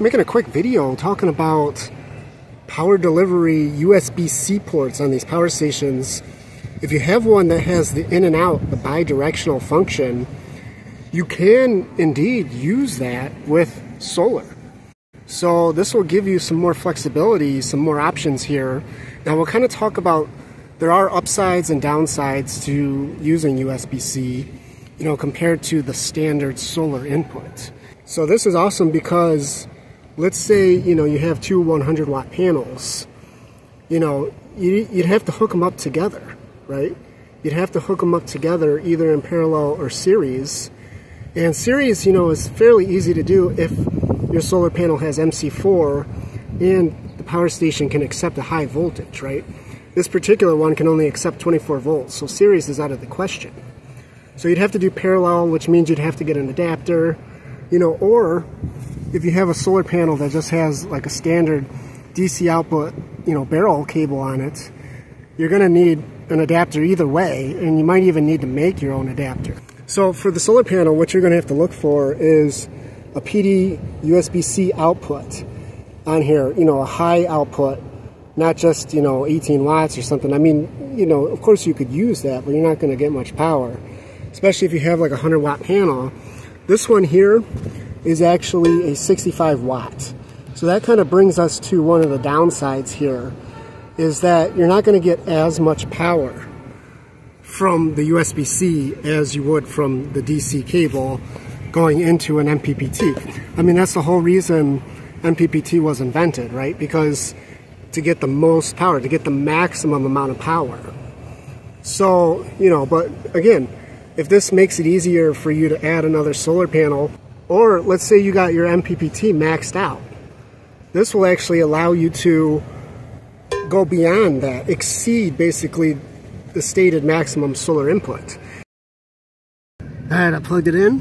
making a quick video talking about power delivery USB-C ports on these power stations. If you have one that has the in and out, the bi-directional function, you can indeed use that with solar. So this will give you some more flexibility, some more options here. Now we'll kind of talk about there are upsides and downsides to using USB-C, you know, compared to the standard solar input. So this is awesome because let's say, you know, you have two 100 watt panels, you know, you'd have to hook them up together, right? You'd have to hook them up together either in parallel or series. And series, you know, is fairly easy to do if your solar panel has MC4 and the power station can accept a high voltage, right? This particular one can only accept 24 volts, so series is out of the question. So you'd have to do parallel, which means you'd have to get an adapter, you know, or if you have a solar panel that just has like a standard DC output, you know, barrel cable on it, you're going to need an adapter either way, and you might even need to make your own adapter. So for the solar panel, what you're going to have to look for is a PD USB-C output on here, you know, a high output, not just, you know, 18 watts or something. I mean, you know, of course you could use that, but you're not going to get much power, especially if you have like a 100 watt panel. This one here is actually a 65 watt. So that kind of brings us to one of the downsides here is that you're not going to get as much power from the USB-C as you would from the DC cable going into an MPPT. I mean, that's the whole reason MPPT was invented, right? Because to get the most power, to get the maximum amount of power. So, you know, but again, if this makes it easier for you to add another solar panel or let's say you got your MPPT maxed out. This will actually allow you to go beyond that, exceed basically the stated maximum solar input. All right, I plugged it in,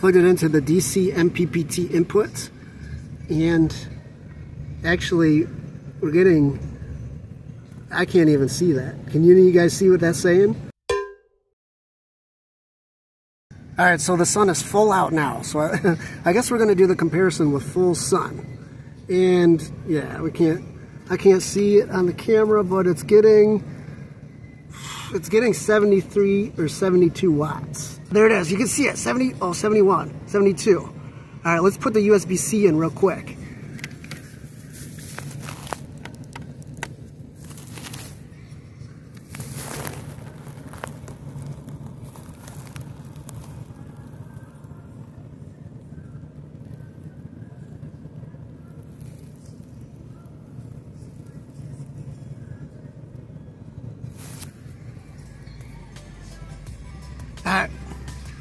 plugged it into the DC MPPT input, and actually we're getting, I can't even see that. Can you, you guys see what that's saying? All right, so the sun is full out now. So I, I guess we're going to do the comparison with full sun. And yeah, we can't, I can't see it on the camera, but it's getting, it's getting 73 or 72 watts. There it is. You can see it. 70, oh, 71, 72. All right, let's put the USB-C in real quick.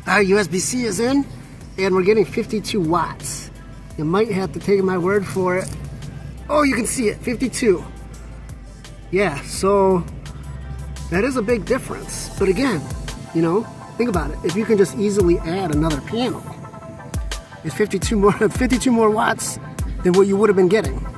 Our USB-C is in and we're getting 52 watts. You might have to take my word for it. Oh, you can see it, 52. Yeah, so that is a big difference. But again, you know, think about it. If you can just easily add another panel, it's 52 more, 52 more watts than what you would have been getting.